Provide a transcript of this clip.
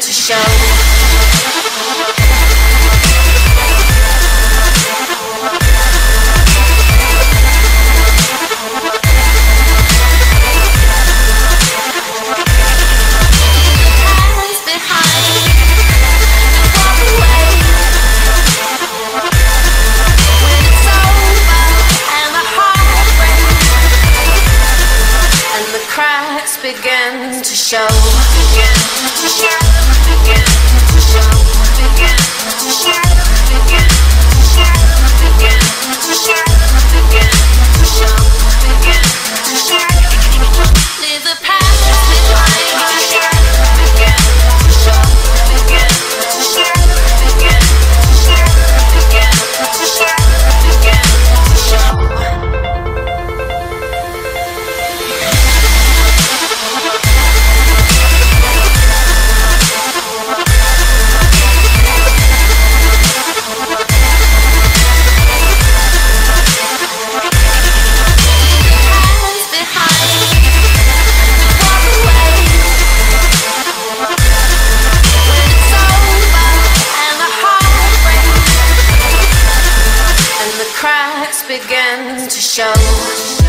to show. Cracks begin to show. To show. To show. To show. began to show.